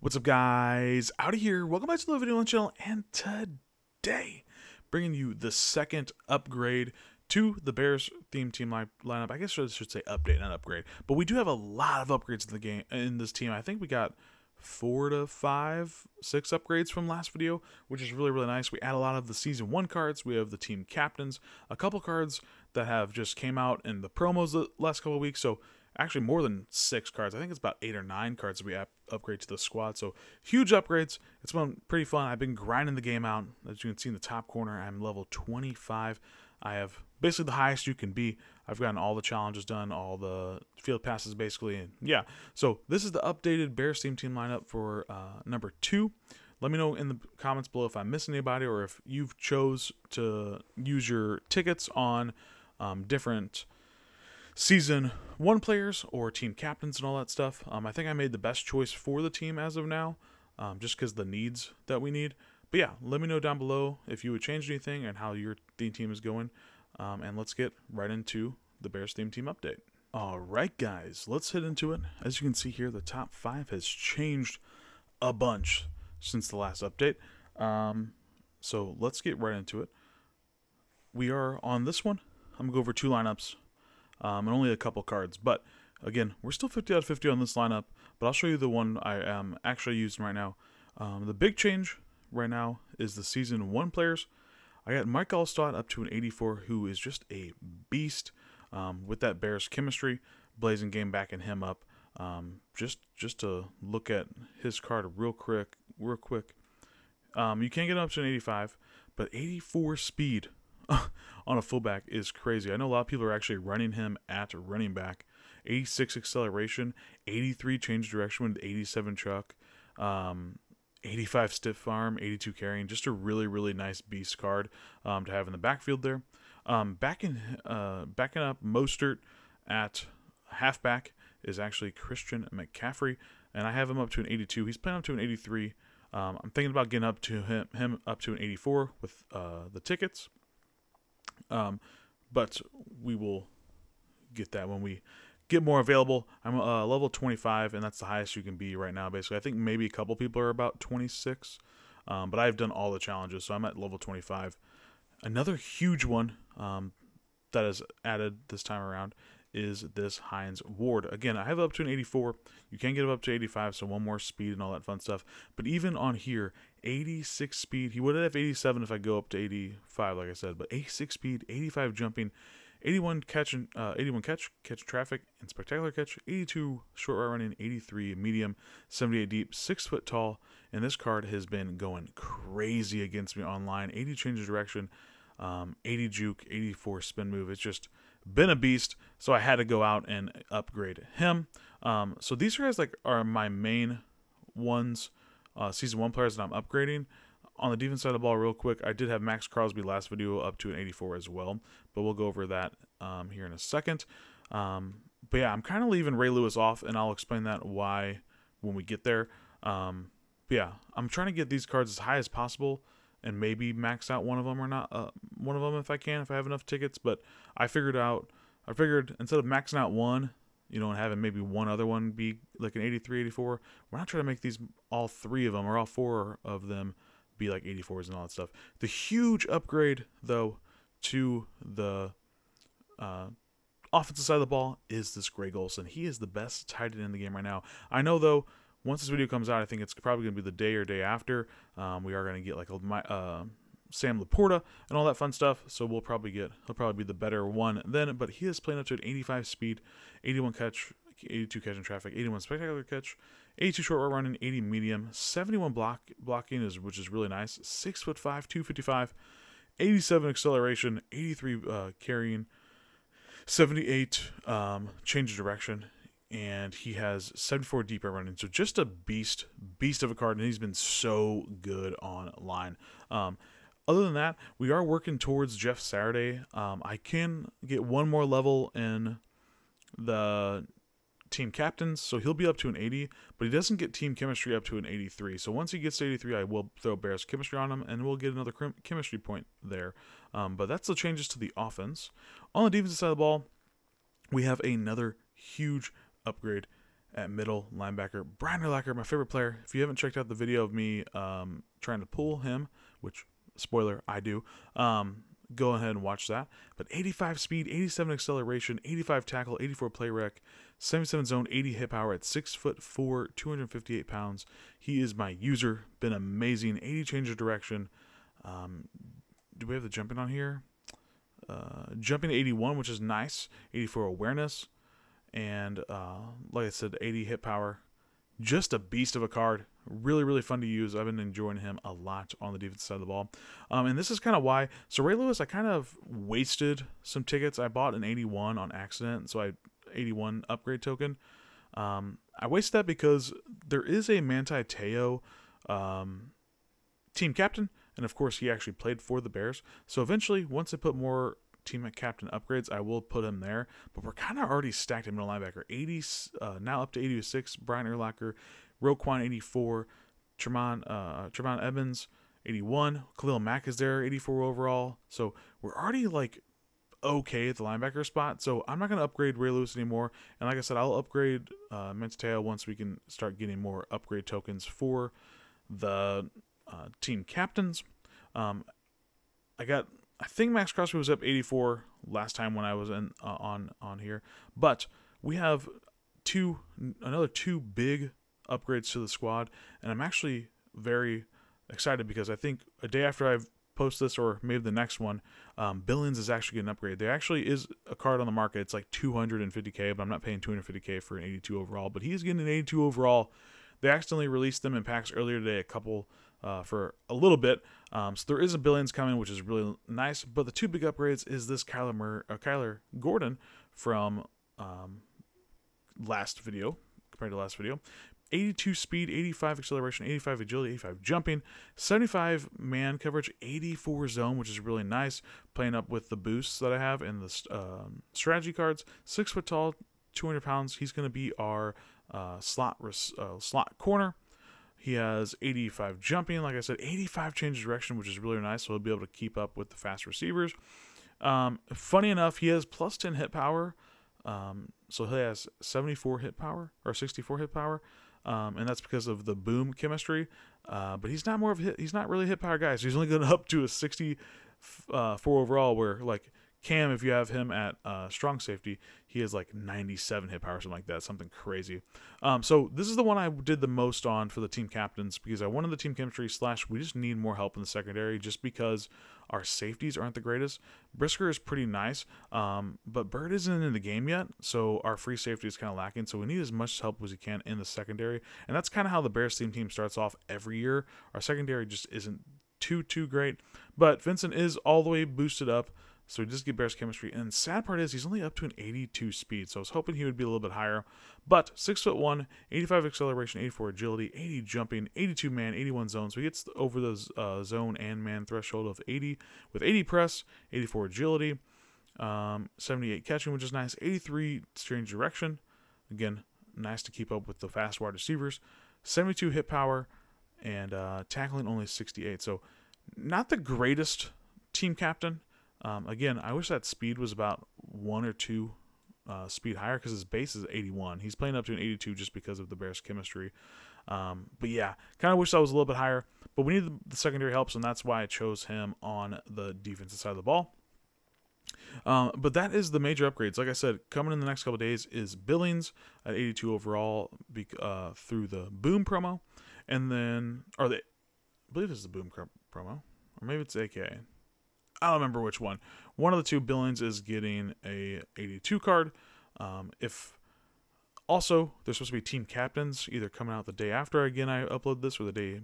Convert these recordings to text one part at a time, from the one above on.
What's up, guys? Out of here. Welcome back to the video on the channel. And today, bringing you the second upgrade to the Bears theme team line- lineup. I guess I should say update, not upgrade. But we do have a lot of upgrades in the game in this team. I think we got four to five, six upgrades from last video, which is really, really nice. We add a lot of the season one cards. We have the team captains, a couple cards that have just came out in the promos the last couple weeks. So actually more than six cards. I think it's about eight or nine cards we up- upgrade to the squad. So huge upgrades. It's been pretty fun. I've been grinding the game out. As you can see in the top corner, I'm level 25. I have basically the highest you can be. I've gotten all the challenges done, all the field passes basically, and yeah. So this is the updated Bears team team lineup for uh, number two. Let me know in the comments below if I missed anybody or if you've chose to use your tickets on um, different season one players or team captains and all that stuff. Um, I think I made the best choice for the team as of now, um, just because the needs that we need. But yeah, let me know down below if you would change anything and how your theme team is going. Um, and let's get right into the Bears theme team update. All right, guys, let's hit into it. As you can see here, the top five has changed a bunch since the last update. Um, so let's get right into it. We are on this one. I'm gonna go over two lineups um, and only a couple cards. But again, we're still 50 out of 50 on this lineup. But I'll show you the one I am actually using right now. Um, the big change right now is the season one players. I got Mike Alstott up to an 84, who is just a beast um, with that Bears chemistry. Blazing game backing him up. Um, just just to look at his card real quick, real quick. Um, you can't get up to an 85, but 84 speed on a fullback is crazy. I know a lot of people are actually running him at running back. 86 acceleration, 83 change direction with 87 chuck, um, 85 stiff arm, 82 carrying. Just a really really nice beast card um, to have in the backfield there. Um, backing uh, backing up Mostert at halfback is actually Christian McCaffrey, and I have him up to an 82. He's playing up to an 83. Um, I'm thinking about getting up to him, him up to an 84 with uh, the tickets. Um, but we will get that when we get more available. I'm uh, level 25, and that's the highest you can be right now. Basically, I think maybe a couple people are about 26, um, but I've done all the challenges, so I'm at level 25. Another huge one um, that is added this time around is this Hines Ward. Again, I have up to an 84. You can get up to 85, so one more speed and all that fun stuff. But even on here, 86 speed. He would have 87 if I go up to 85, like I said. But 86 speed, 85 jumping, 81 catch and uh, 81 catch, catch traffic, and spectacular catch. 82 short route running, 83 medium, 78 deep, six foot tall. And this card has been going crazy against me online. 80 change of direction, um, 80 juke, 84 spin move. It's just been a beast, so I had to go out and upgrade him. Um, so these guys like are my main ones, uh, season one players that I'm upgrading. On the defense side of the ball, real quick, I did have Maxx Crosby last video up to an 84 as well, but we'll go over that um, here in a second. Um, but yeah, I'm kind of leaving Ray Lewis off, and I'll explain that why when we get there. Um, yeah, I'm trying to get these cards as high as possible and maybe max out one of them or not uh, one of them if I can if I have enough tickets. But I figured out I figured instead of maxing out one, you know, and having maybe one other one be like an 83, 84, we're not trying to make these all three of them or all four of them be like 84s and all that stuff. The huge upgrade though to the uh, offensive side of the ball is this Greg Olsen. He is the best tight end in the game right now. I know though once this video comes out, I think it's probably going to be the day or day after. Um, we are going to get like my uh, Sam Laporta and all that fun stuff. So we'll probably get he'll probably be the better one then. But he is playing up to an 85 speed, 81 catch, 82 catch in traffic, 81 spectacular catch, 82 short route running, 80 medium, 71 block blocking is which is really nice. Six foot five, 255, 87 acceleration, 83 uh, carrying. 78 um, change of direction and he has 74 deep air running. So just a beast, beast of a card, and he's been so good online. Um, other than that, we are working towards Jeff Saturday. Um, I can get one more level in the team captains, so he'll be up to an 80, but he doesn't get team chemistry up to an 83. So once he gets to 83, I will throw Bears chemistry on him, and we'll get another chemistry point there. Um, but that's the changes to the offense. On the defensive side of the ball, we have another huge upgrade, at middle linebacker, Brian Urlacher, my favorite player. If you haven't checked out the video of me um, trying to pull him, which spoiler I do, um, go ahead and watch that. But 85 speed, 87 acceleration, 85 tackle, 84 play rec, 77 zone, 80 hip power at 6 foot 4, 258 pounds. He is my user, been amazing. 80 change of direction. Um, do we have the jumping on here? Uh, jumping to 81, which is nice. 84 awareness. And uh, like I said, 80 hit power. Just a beast of a card. Really really fun to use. I've been enjoying him a lot on the defensive side of the ball. Um, and this is kind of why so ray lewis i kind of wasted some tickets. I bought an 81 on accident so i 81 upgrade token. Um, i wasted that because there is a manti te'o um, team captain and of course he actually played for the bears. So eventually once i put more team captain upgrades, I will put him there. But we're kind of already stacked at middle linebacker. 80, uh, now up to 86, Brian Urlacher, Roquan 84, Tremont, uh, Tremaine Edmunds 81, Khalil Mack is there 84 overall. So we're already like okay at the linebacker spot. So I'm not going to upgrade Ray Lewis anymore. And like I said, I'll upgrade uh, Manti Te'o once we can start getting more upgrade tokens for the uh, team captains. Um, I got, I think Maxx Crosby was up 84 last time when I was in uh, on on here, but we have two another two big upgrades to the squad, and I'm actually very excited because I think a day after I've post this or maybe the next one, um, Billings is actually getting an upgrade. There actually is a card on the market. It's like 250k, but I'm not paying 250k for an 82 overall. But he's getting an 82 overall. They accidentally released them in packs earlier today, a couple uh, for a little bit. Um, so there is a Billings coming, which is really nice. But the two big upgrades is this Kyler, Mur- uh, Kyler Gordon from um, last video compared to last video. 82 speed, 85 acceleration, 85 agility, 85 jumping, 75 man coverage, 84 zone, which is really nice. Playing up with the boosts that I have and the um, strategy cards. Six foot tall, 200 pounds. He's going to be our uh, slot uh, slot corner. He has 85 jumping, like I said, 85 change of direction, which is really nice. So he'll be able to keep up with the fast receivers. Um, funny enough, he has plus 10 hit power. Um, so he has 74 hit power or 64 hit power um, and that's because of the boom chemistry. Uh, but he's not more of hit, he's not really hit power guy. So he's only going up to a 64 uh, overall, where like Cam, if you have him at uh, strong safety, he has like 97 hit power, something like that, something crazy. Um, so this is the one I did the most on for the team captains because I wanted the team chemistry slash we just need more help in the secondary just because our safeties aren't the greatest. Brisker is pretty nice, um, but Bird isn't in the game yet, so our free safety is kind of lacking. So we need as much help as we can in the secondary, and that's kind of how the Bears team team starts off every year. Our secondary just isn't too too great, but Vincent is all the way boosted up. So he does get Bears chemistry. And sad part is he's only up to an 82 speed. So I was hoping he would be a little bit higher. But six foot one, 85 acceleration, 84 agility, 80 jumping, 82 man, 81 zone. So he gets over the uh, zone and man threshold of 80 with 80 press, 84 agility, um, 78 catching, which is nice, 83 strange direction. Again, nice to keep up with the fast wide receivers. 72 hit power and uh, tackling only 68. So not the greatest team captain um, again, I wish that speed was about one or two uh, speed higher because his base is 81. He's playing up to an 82 just because of the Bears' chemistry. Um, but yeah, kind of wish that was a little bit higher. But we need the, the secondary helps, and that's why I chose him on the defensive side of the ball. Um, but that is the major upgrades. Like I said, coming in the next couple days is Billings at 82 overall uh, through the Boom promo, and then or the I believe this is the Boom promo, or maybe it's AK. I don't remember which one. One of the two Billings is getting a 82 card. Um, if also there's supposed to be team captains either coming out the day after again I upload this or the day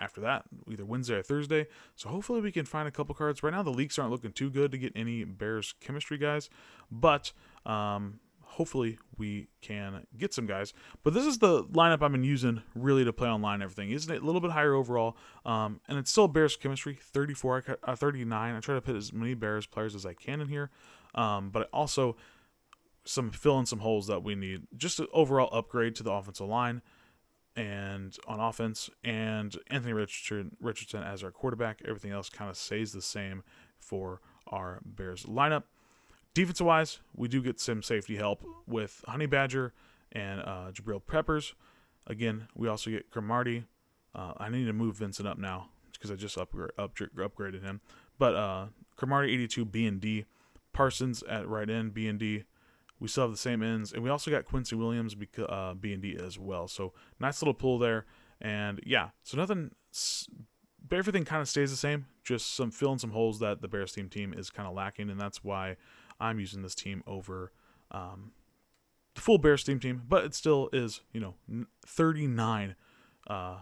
after that, either Wednesday or Thursday. So hopefully we can find a couple cards. Right now the leaks aren't looking too good to get any Bears chemistry guys, but um, hopefully we can get some guys. But this is the lineup I've been using really to play online everything. Isn't it a little bit higher overall? Um, and it's still Bears chemistry, 34, uh, 39. I try to put as many Bears players as I can in here. Um, but also some fill in some holes that we need. Just an overall upgrade to the offensive line and on offense and Anthony Richardson, Richardson as our quarterback. Everything else kind of stays the same for our Bears lineup. Defensive wise, we do get some safety help with Honey Badger and uh, Jabril Peppers. Again, we also get Cromartie. Uh, I need to move Vincent up now because I just up, upgraded him. But uh, Cromartie 82 B and D, Parsons at right end B and D. We still have the same ends, and we also got Quincy Williams uh, B and D as well. So nice little pull there, and yeah, so nothing. Everything kind of stays the same, just some filling some holes that the Bears team team is kind of lacking, and that's why I'm using this team over um, the full Bears team team. But it still is, you know, 39 uh,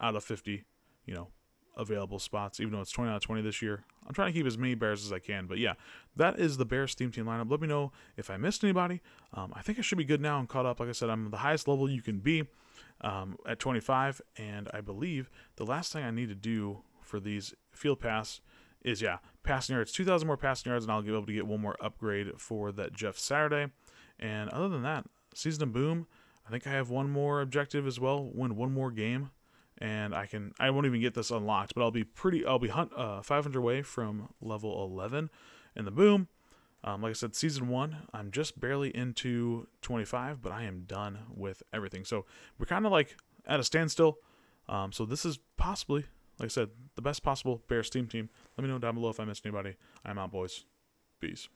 out of 50, you know, available spots, even though it's 20 out of 20 this year. I'm trying to keep as many Bears as I can. But yeah, that is the Bears team team lineup. Let me know if I missed anybody. Um, I think I should be good now and caught up. Like I said, I'm the highest level you can be um, at 25. And I believe the last thing I need to do for these field pass is, yeah, passing yards. 2,000 more passing yards, and I'll be able to get one more upgrade for that Jeff Saturday. And other than that, season of boom. I think I have one more objective as well. Win one more game and I can I won't even get this unlocked, but I'll be pretty I'll be hunt uh, 500 away from level 11 in the boom. Um, like I said, season one, I'm just barely into 25, but I am done with everything. So we're kind of like at a standstill. Um, so this is possibly, like I said, the best possible Bears team team. Let me know down below if I missed anybody. I'm out, boys. Peace.